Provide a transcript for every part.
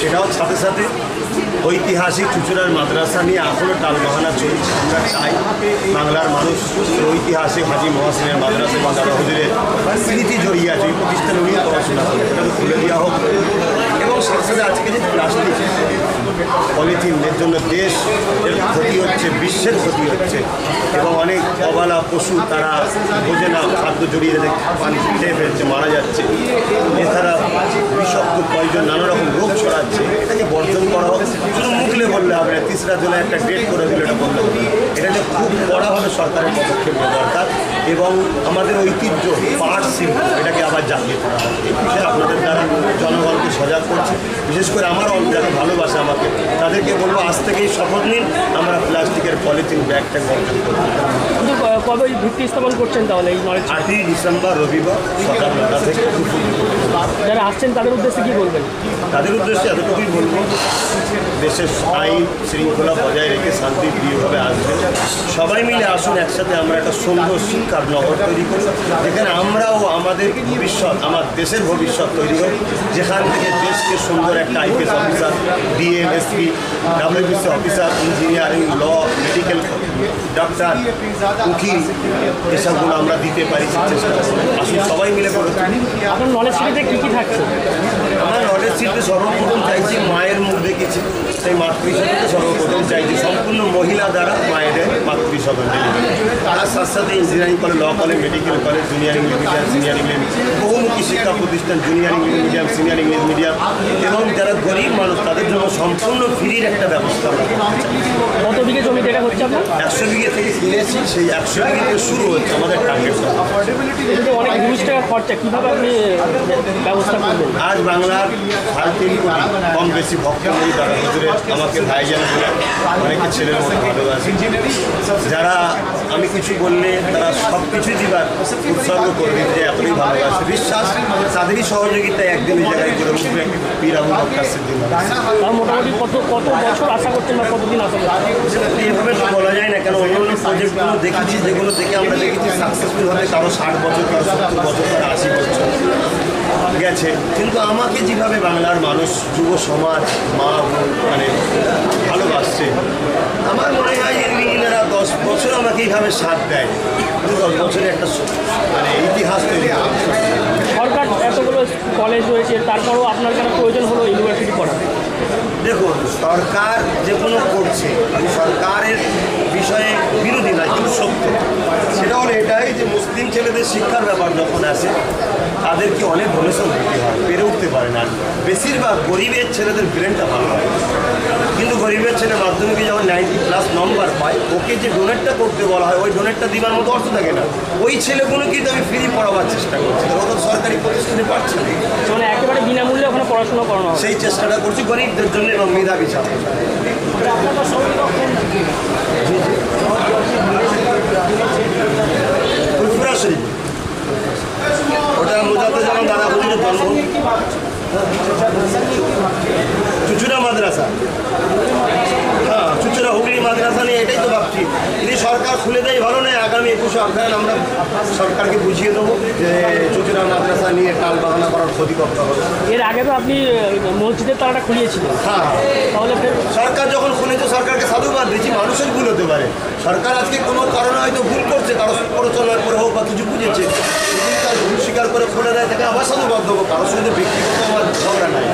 সেটাও সাথে সাথে ঐতিহাসিক চুচুড়ার মাদ্রাসা নিয়ে এখনও টালবাহানা চলছে। আমরা চাই বাংলার মানুষ ঐতিহাসিক হাজি মহাসিনের মাদ্রাসা বা দাদা হুজুরের স্মৃতি জড়িয়ে আছে ওই প্রতিষ্ঠানে উনিও পড়াশোনা করেন। সেটাকে খুলে দেওয়া হোক। এবং সাথে সাথে আজকে যে প্লাস্টিক পলিথিন এর জন্য দেশ ক্ষতি হচ্ছে, বিশ্বের ক্ষতি হচ্ছে, এবং অনেক অবালা পশু তারা বোঝে না, খাদ্য জড়িয়ে রেখে পানি খেয়ে ফেলছে, মারা যাচ্ছে। পয়জন নানা রকম রোগ ছড়াচ্ছে, এটাকে বর্জন করা হোক শুধু মুখলে বললে হবে না। তিসরা জেলায় একটা ডেট করে দিলে, এটা বন্ধ এটা যে খুব বড়ভাবে সরকারের পদক্ষেপ দরকার। এবং আমাদের ঐতিহ্য পাট শিল্প এটাকে আবার জাগিয়ে তোলা বিষয়ে আপনাদের দ্বারা জনগণকে সজাগ করছে বিশেষ করে আমার যারা ভালোবাসে আমাকে তাদেরকে বলব আজ থেকেই শপথ নিন আমরা প্লাস্টিকের পলিথিন ব্যাগটা বর্জন করব। কবে ভিত্তি স্থাপন করছেন তাহলে এই নলেজ? আটই ডিসেম্বর রবিবার সকাল নটা থেকে যারা আসছেন তাদের উদ্দেশ্যে কি বলবেন? তাদের উদ্দেশ্যে এতটুকুই বলব দেশের আইন শৃঙ্খলা বজায় রেখে শান্তিপ্রিয়ভাবে আসবে সবাই মিলে আসুন একসাথে আমরা একটা সুন্দর শিক্ষার নগর তৈরি করি যেখানে আমরাও আমাদের ভবিষ্যৎ আমার দেশের ভবিষ্যৎ তৈরি করি। যেখান থেকে দেশকে সুন্দর একটা IPS officer DM SP WBC officer engineering law medical doctor উকিল এসবগুলো আমরা দিতে পারি চেষ্টা আসুন সবাই মিলে করে। আপনার নলেজ সিটিতে কী কী থাকছে? আমার নলেজ শিল্পে সর্বপ্রথম চাইছি মায়ের মুখ দেখেছি। সেই মাতৃশাকে সর্বপ্রথম চাইছি সম্পূর্ণ মহিলা দ্বারা মায়েদের মাতৃসদন তারা সাথে সাথে engineering college law college medical college junior English medium senior English বহুমুখী শিক্ষা প্রতিষ্ঠান junior English medium senior English medium এবং যারা গরিব মানুষ, তাদের জন্য সম্পূর্ণ ফ্রির একটা ব্যবস্থা করতে চাই কত বিঘে জমি জায়গা হচ্ছে আপনার একশো বিঘে থেকে কিনেছি সেই একশো বিঘে থেকে শুরু হচ্ছে আমাদের টার্গেট কিন্তু অনেক হিউজ টাকা খরচা। কীভাবে আপনি ব্যবস্থা করবেন? আজ বাংলার সাড়ে তিন কোটি কম বেশি ভক্ত নেই তারা হুজুরে আমাকে ভাইজান বলে অনেকে ছেলের মতো ভালোবাসে। যারা আমি কিছু বললে তারা সব কিছুই দিবার উৎসর্গ করে দিতে এতই ভালোবাসে। বিশ্বাস তাদেরই সহযোগিতায় একদিন এই জায়গায় করে উঠবে। পীর মোটামুটি কত কত বছর আশা করছেন বা কতদিন আশা করছেন? এইভাবে তো বলা যায় না কেন অন্যান্য প্রজেক্টগুলো দেখেছি যেগুলো দেখে আমরা দেখেছি সাকসেসফুল হতে কারও ষাট বছর কারও সত্তর বছর কারও আশি বছর গেছে। কিন্তু আমাকে যেভাবে বাংলার মানুষ যুব সমাজ মা বোন মানে ভালোবাসছে আমার মনে হয় যে দশ বছর আমাকে এইভাবে সাথ দেয়। কিন্তু দশ বছরে একটা মানে ইতিহাস তৈরি সরকার এতগুলো কলেজ রয়েছে তারপরেও আপনার কেন প্রয়োজন হলো ইউনিভার্সিটি পড়া দেখুন সরকার যে কোনো করছে বিষয়ে বিরোধী নয় কিন্তু সত্য। সেটা হলো এটাই যে মুসলিম ছেলেদের শিক্ষার ব্যাপার যখন আসে, তাদেরকে অনেক ভবিষ্যৎ দিতে হয়, পেরে উঠতে পারে না। বেশিরভাগ গরিবের ছেলেদের ব্রেনটা ভালো হয়। কিন্তু গরিবের ছেলে মাধ্যমিকে যখন নাইনটি প্লাস নম্বর পায় ওকে যে ডোনেটটা করতে বলা হয় ওই ডোনেটটা দিবার মতো অর্থ থাকে না। ওই ছেলেগুলো কিন্তু আমি ফ্রি পড়াবার চেষ্টা করছি। ও তো সরকারি প্রতিষ্ঠানে পাচ্ছে না। মানে একেবারে বিনামূল্যে ওখানে পড়াশোনা করানো সেই চেষ্টাটা করছি গরিবদের জন্য এবং মেধাবী ছাত্র ফুলপুরা শরীফ। ওটা মোজাতে যেমন দাদা হুজুরের জন্ম চুচুড়া মাদ্রাসা। হ্যাঁ চুচুরা হুগলি মাদ্রাসা নিয়ে এটাই তো ভাবছি। যদি সরকার খুলে দেয় ভালো আগামী একুশে অধ্যায়ন আমরা সরকারকে বুঝিয়ে দেবো যে চুচুড়া মাদ্রাসা নিয়ে টাল বাগানা করার ক্ষতি করতে হবে। এর আগে তো আপনি মসজিদের তালাটা খুলিয়েছিলেন। হ্যাঁ। তাহলে সরকার যখন খুলেছে সরকারকে সাধুবাদ দিচ্ছি মানুষের ভুল হতে পারে। সরকার আজকে কোনো কারণে হয়তো ভুল করছে কারও প্ররোচনার করে হোক বা কিছু বুঝেছে। তার ভুল স্বীকার করে খুলে দেয় তাকে আবার সাধুবাদ দেবো। কারোর সঙ্গে ব্যক্তিগত আমার ঝগড়া নাই।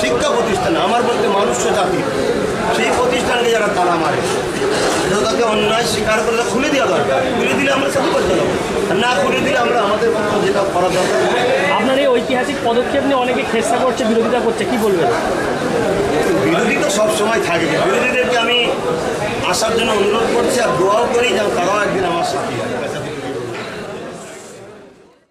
শিক্ষা প্রতিষ্ঠান আমার বলতে মানুষ্য জাতি সেই প্রতিষ্ঠানকে যারা তালা মারে তাকে অন্যায় স্বীকার করে খুলে দেওয়া দরকার খুলে দিলে আমরা জানাব আর না খুলে দিলে আমরা আমাদের মতো যেটা করা দরকার। আপনার এই ঐতিহাসিক পদক্ষেপ নিয়ে অনেকে খেসা করছে বিরোধিতা করছে কি বলবেন? বিরোধী তো সবসময় থাকবে বিরোধীদেরকে আমি আসার জন্য অনুরোধ করছি আর দোয়াও করি যেন তারাও একদিন আমার সাথী